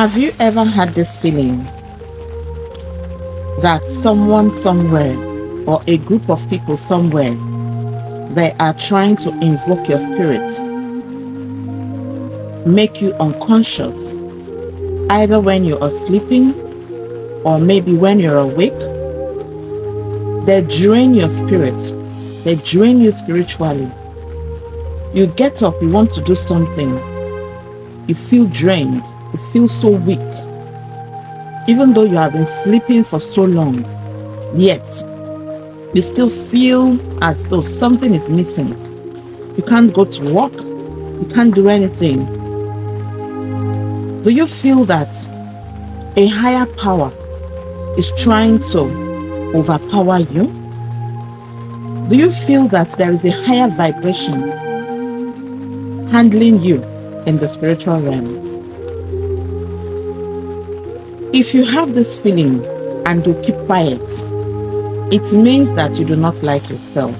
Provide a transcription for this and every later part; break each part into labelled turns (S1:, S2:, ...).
S1: Have you ever had this feeling that someone somewhere or a group of people somewhere they are trying to invoke your spirit, make you unconscious, either when you are sleeping or maybe when you're awake? They drain your spirit, they drain you spiritually. You get up, you want to do something, you feel drained you feel so weak. Even though you have been sleeping for so long, yet you still feel as though something is missing. You can't go to work, you can't do anything. Do you feel that a higher power is trying to overpower you? Do you feel that there is a higher vibration handling you in the spiritual realm? If you have this feeling and you keep quiet, it means that you do not like yourself.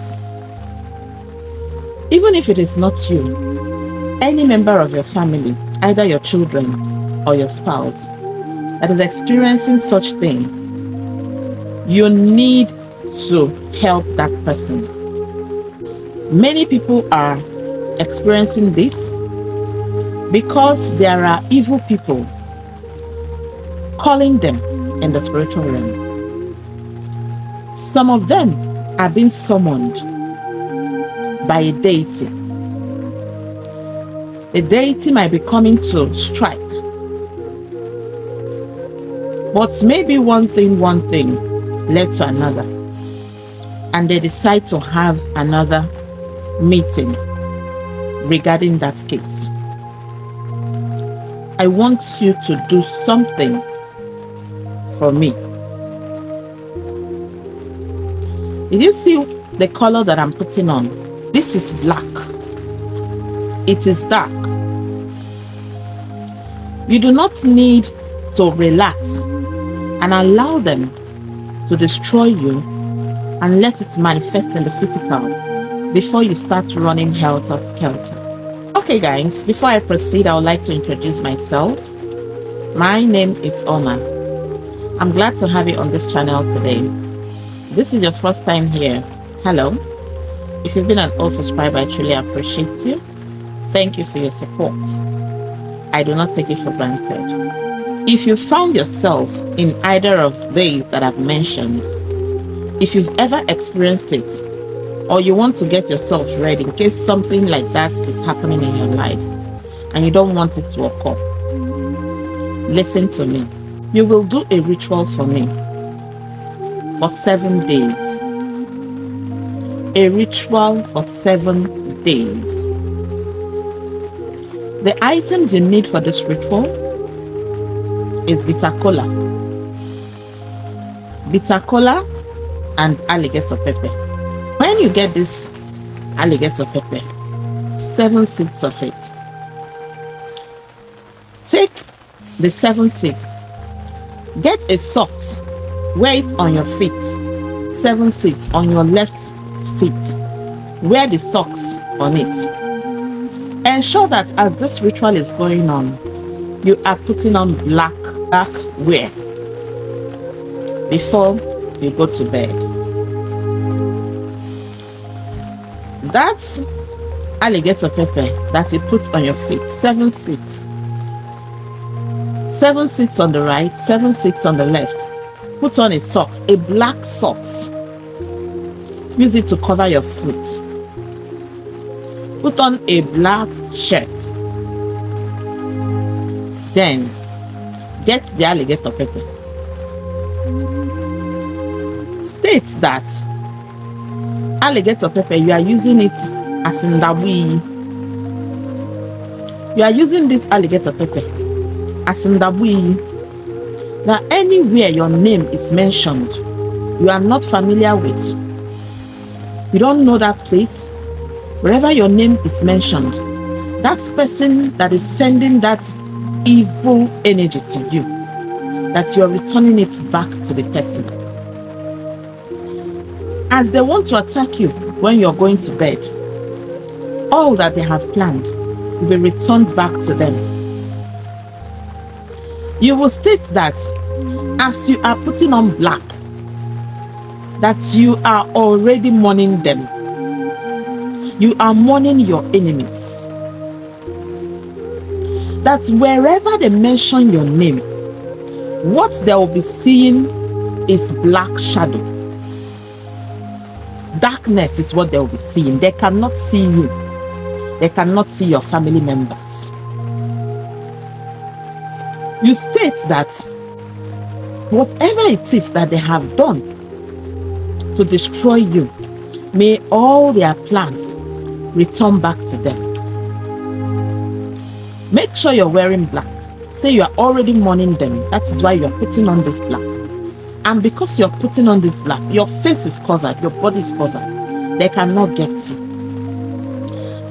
S1: Even if it is not you, any member of your family, either your children or your spouse, that is experiencing such thing, you need to help that person. Many people are experiencing this because there are evil people calling them in the spiritual realm. Some of them are being summoned by a deity. The deity might be coming to strike. But maybe one thing, one thing led to another. And they decide to have another meeting regarding that case. I want you to do something for me. Did you see the color that I'm putting on? This is black. It is dark. You do not need to relax and allow them to destroy you and let it manifest in the physical before you start running helter skelter. Okay, guys, before I proceed, I would like to introduce myself. My name is Oma. I'm glad to have you on this channel today. This is your first time here. Hello. If you've been an old subscriber, I truly appreciate you. Thank you for your support. I do not take it for granted. If you found yourself in either of these that I've mentioned, if you've ever experienced it, or you want to get yourself ready in case something like that is happening in your life and you don't want it to occur, listen to me you will do a ritual for me for seven days. A ritual for seven days. The items you need for this ritual is bitter kola, bitter kola, and alligator pepper. When you get this alligator pepper, seven seeds of it, take the seven seeds Get a socks, wear it on your feet. Seven seats on your left feet. Wear the socks on it. Ensure that as this ritual is going on, you are putting on black, black wear before you go to bed. That's alligator pepper that you put on your feet, seven seats seven seats on the right, seven seats on the left. Put on a socks, a black socks. Use it to cover your foot. Put on a black shirt. Then get the alligator pepper. State that alligator pepper, you are using it as in that we. You are using this alligator pepper Asindabui. Now, anywhere your name is mentioned, you are not familiar with, you don't know that place, wherever your name is mentioned, that person that is sending that evil energy to you, that you are returning it back to the person. As they want to attack you when you're going to bed, all that they have planned will be returned back to them You will state that as you are putting on black, that you are already mourning them. You are mourning your enemies. That wherever they mention your name, what they will be seeing is black shadow. Darkness is what they will be seeing. They cannot see you. They cannot see your family members. You state that whatever it is that they have done to destroy you, may all their plans return back to them. Make sure you're wearing black. Say you are already mourning them. That is why you're putting on this black. And because you're putting on this black, your face is covered, your body is covered. They cannot get you.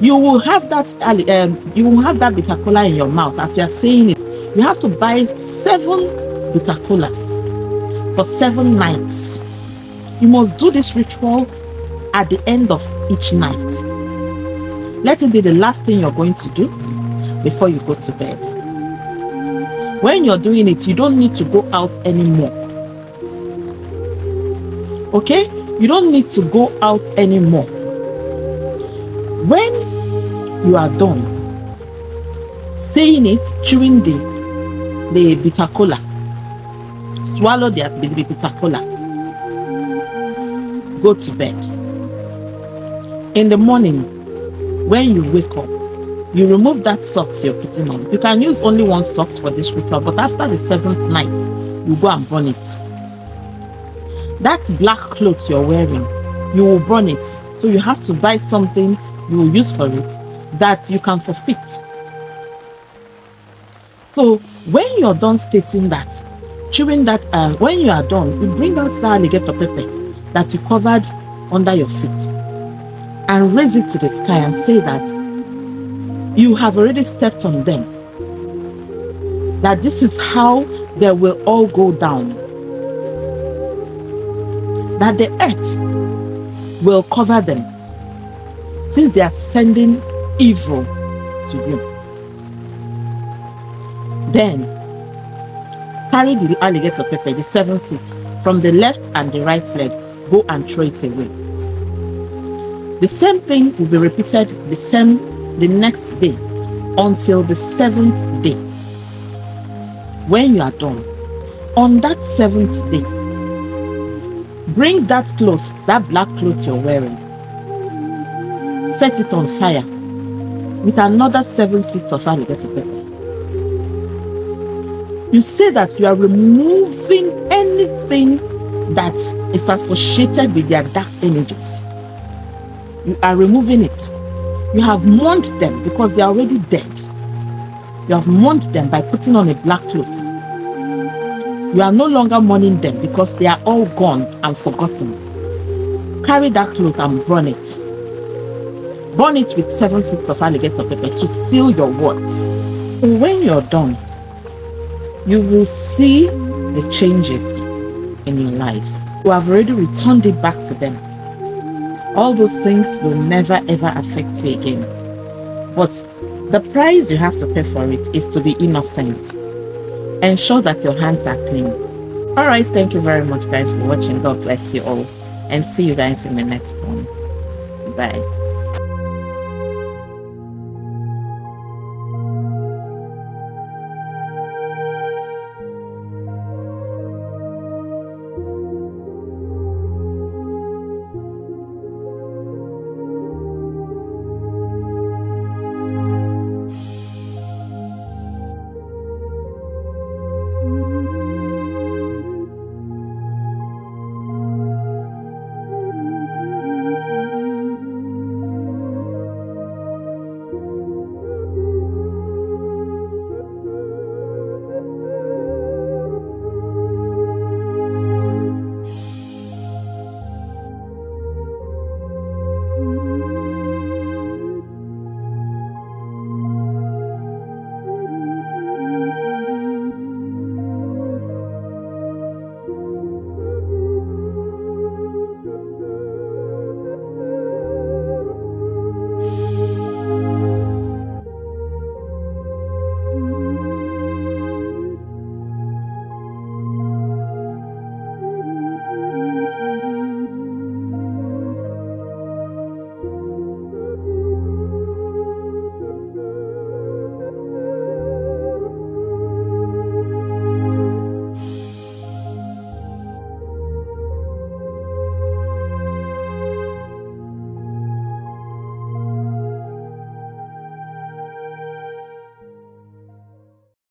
S1: You will have that um, you will have that bitter kola in your mouth as you are saying it. You have to buy seven bitter kolas for seven nights. You must do this ritual at the end of each night. Let it be the last thing you're going to do before you go to bed. When you're doing it, you don't need to go out anymore. Okay? You don't need to go out anymore. When you are done saying it, chewing the, the bitter kola, swallow the, bitter kola, go to bed. In the morning, when you wake up, you remove that socks you're putting on. You can use only one socks for this ritual, but after the seventh night, you go and burn it. That black clothes you're wearing, you will burn it. So you have to buy something you will use for it that you can forfeit. So when you're done stating that, chewing that, uh, when you are done, you bring out the alligator pepper that you covered under your feet and raise it to the sky and say that you have already stepped on them. That this is how they will all go down. That the earth will cover them since they are sending evil to you. Then carry the alligator pepper, the seven seeds, from the left and the right leg. Go and throw it away. The same thing will be repeated the same the next day until the seventh day. When you are done, on that seventh day, bring that cloth, that black cloth you're wearing, set it on fire with another seven seeds of alligator pepper. You say that you are removing anything that is associated with their dark energies. You are removing it. You have mourned them because they are already dead. You have mourned them by putting on a black cloth. You are no longer mourning them because they are all gone and forgotten. Carry that cloth and burn it. Burn it with seven seeds of alligator pepper to seal your words. When you're done, you will see the changes in your life. You have already returned it back to them. All those things will never ever affect you again. But the price you have to pay for it is to be innocent. Ensure that your hands are clean. Alright, thank you very much guys for watching. God bless you all. And see you guys in the next one. Bye.